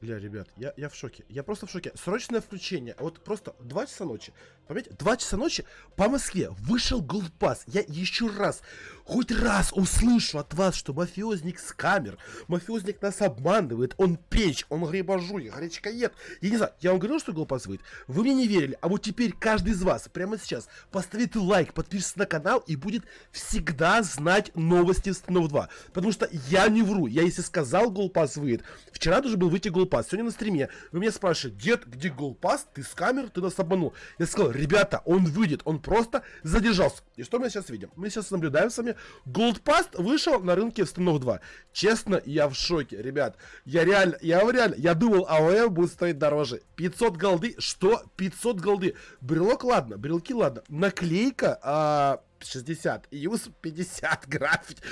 Бля, ребят, я, я в шоке. Я просто в шоке. Срочное включение. Вот просто 2 часа ночи. Понимаете? 2 часа ночи по Москве вышел голдпас. Я еще раз, хоть раз услышу от вас, что мафиозник с камер, мафиозник нас обманывает, он печь, он грибожуй, горячкоед. Я не знаю, я вам говорил, что голдпас выйдет? Вы мне не верили. А вот теперь каждый из вас прямо сейчас поставит лайк, подпишется на канал и будет всегда знать новости Станов 2. Потому что я не вру. Я если сказал голдпас выйдет, вчера должен был выйти голдпас. Сегодня на стриме вы меня спрашиваете, дед, где голдпас? Ты с камер, ты нас обманул. Я сказал, ребята, он выйдет, он просто задержался. И что мы сейчас видим? Мы сейчас наблюдаем с вами, голдпас вышел на рынке в Станов 2. Честно, я в шоке, ребят. Я реально, я реально, я думал, АОМ будет стоить дороже. 500 голды, что? 500 голды. Брелок, ладно, брелки, ладно. Наклейка, а, 60, юз 50 граффити.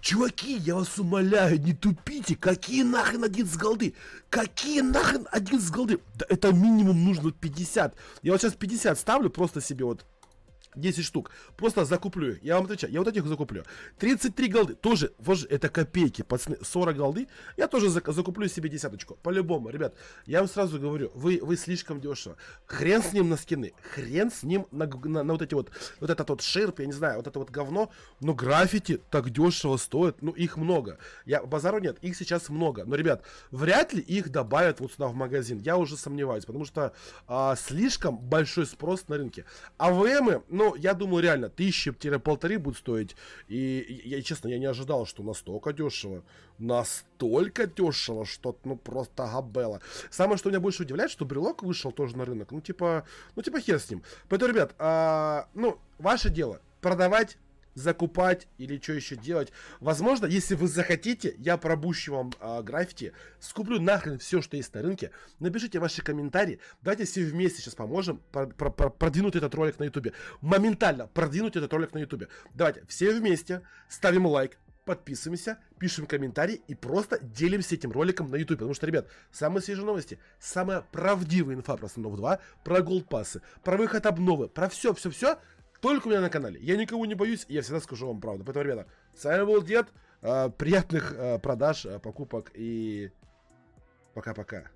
Чуваки, я вас умоляю, не тупите. Какие нахрен один с голды? Какие нахрен один с голды? Да это минимум нужно 50. Я вот сейчас 50 ставлю просто себе вот 10 штук. Просто закуплю. Я вам отвечаю, я вот этих закуплю. 33 голды. Тоже, вот же, это копейки, пацаны. 40 голды. Я тоже зак закуплю себе десяточку. По-любому, ребят. Я вам сразу говорю, вы, вы слишком дешево. Хрен с ним на скины. Хрен с ним на, на, на вот эти вот, вот этот вот шерп, я не знаю, вот это вот говно. Но граффити так дешево стоит. Ну, их много. Я, базару нет, их сейчас много. Но, ребят, вряд ли их добавят вот сюда в магазин. Я уже сомневаюсь, потому что а, слишком большой спрос на рынке. АВМы, ну, ну, я думаю, реально, тысячи-полторы будет стоить. И я, честно, я не ожидал, что настолько дешево. Настолько дешево, что, ну, просто габела. Самое, что меня больше удивляет, что брелок вышел тоже на рынок. Ну, типа, ну, типа, хер с ним. Поэтому, ребят, а, ну, ваше дело. Продавать закупать или что еще делать. Возможно, если вы захотите, я пробущу вам э, граффити, скуплю нахрен все, что есть на рынке. Напишите ваши комментарии. Давайте все вместе сейчас поможем про про про продвинуть этот ролик на ютубе. Моментально продвинуть этот ролик на ютубе. Давайте все вместе ставим лайк, подписываемся, пишем комментарии и просто делимся этим роликом на YouTube. Потому что, ребят, самые свежие новости, самая правдивая инфа про Станов 2, про голдпассы, про выход обновы, про все-все-все только у меня на канале. Я никого не боюсь, я всегда скажу вам правду. Поэтому, ребята, с вами был Дед. Э, приятных э, продаж, э, покупок и пока-пока.